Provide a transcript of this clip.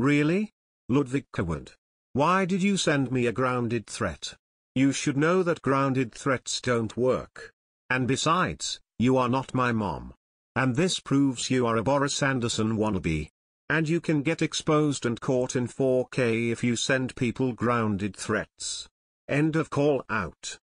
Really? Ludwig Koward. Why did you send me a grounded threat? You should know that grounded threats don't work. And besides, you are not my mom. And this proves you are a Boris Anderson wannabe. And you can get exposed and caught in 4K if you send people grounded threats. End of call out.